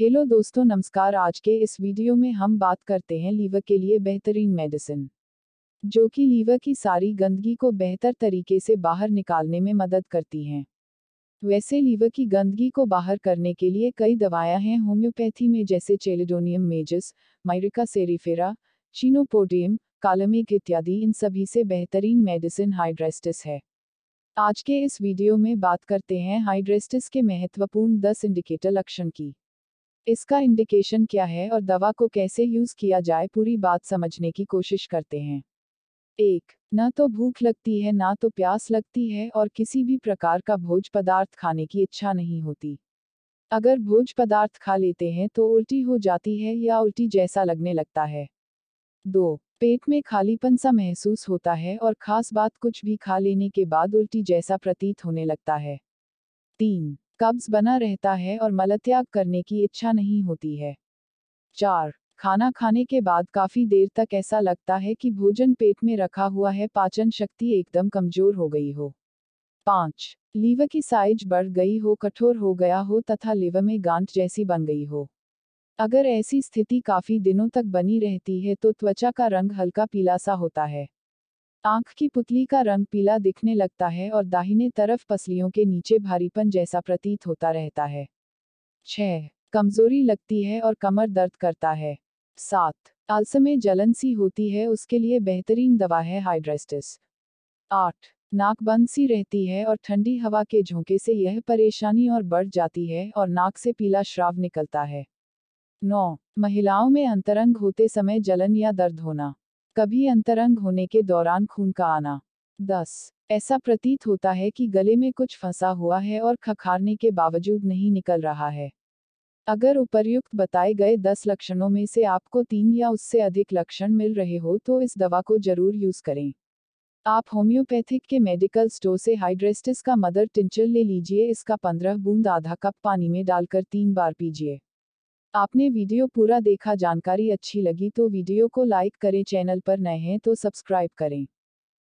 Hello दोस्तों, नमस्कार। आज के इस वीडियो में हम बात करते हैं लीवर के लिए बेहतरीन मेडिसिन, जो कि लीवर की सारी गंदगी को बेहतर तरीके से बाहर निकालने में मदद करती हैं। वैसे लीवर की गंदगी को बाहर करने के लिए कई दवाएँ हैं, होम्योपैथी में जैसे चेलिडोनियम मेजस, माइरिका सेरिफेरा, चीनोपोडियम कालमिक इत्यादि, इन सभी से बेहतरीन मेडिसिन हाइड्रेस्टिस है। आज के इस वीडियो में बात करते हैं हाइड्रेस्टिस के महत्वपूर्ण 10 इंडिकेटर लक्षण की। इसका इंडिकेशन क्या है और दवा को कैसे यूज़ किया जाए पूरी बात समझने की कोशिश करते हैं। एक, न तो भूख लगती है, ना तो प्यास लगती है और किसी भी प्रकार का भोज पदार्थ खाने की इच्छा नहीं होती। अगर भोज पदार्थ खा लेते हैं तो उल्टी हो जाती है या उल्टी जैसा लगने लगता है। दो, पेट में खालीपन सा महसूस होता है और खास बात कुछ भी खा लेने के बाद उल्टी जैसा प्रतीत होने लगता है। तीन कब्ज बना रहता है और मलत्याग करने की इच्छा नहीं होती है। चार, खाना खाने के बाद काफ़ी देर तक ऐसा लगता है कि भोजन पेट में रखा हुआ है, पाचन शक्ति एकदम कमज़ोर हो गई हो। पाँच, लीवर की साइज़ बढ़ गई हो, कठोर हो गया हो तथा लीवर में गांठ जैसी बन गई हो। अगर ऐसी स्थिति काफ़ी दिनों तक बनी रहती है तो त्वचा का रंग हल्का पीला सा होता है। आँख की पुतली का रंग पीला दिखने लगता है और दाहिने तरफ़ पसलियों के नीचे भारीपन जैसा प्रतीत होता रहता है। 6. कमज़ोरी लगती है और कमर दर्द करता है। सात आलस में जलन सी होती है, उसके लिए बेहतरीन दवा है हाइड्रेस्टिस। आठ, नाक बंद सी रहती है और ठंडी हवा के झोंके से यह परेशानी और बढ़ जाती है और नाक से पीला श्राव निकलता है। नौ, महिलाओं में अंतरंग होते समय जलन या दर्द होना। कभी अंतरंग होने के दौरान खून का आना। दस। ऐसा प्रतीत होता है कि गले में कुछ फंसा हुआ है और खखारने के बावजूद नहीं निकल रहा है। अगर उपर्युक्त बताए गए दस लक्षणों में से आपको तीन या उससे अधिक लक्षण मिल रहे हो तो इस दवा को ज़रूर यूज़ करें। आप होम्योपैथिक के मेडिकल स्टोर से हाइड्रेस्टिस का मदर टिंचर ले लीजिए, इसका पंद्रह बूंद आधा कप पानी में डालकर तीन बार पीजिए। आपने वीडियो पूरा देखा, जानकारी अच्छी लगी तो वीडियो को लाइक करें, चैनल पर नए हैं तो सब्सक्राइब करें।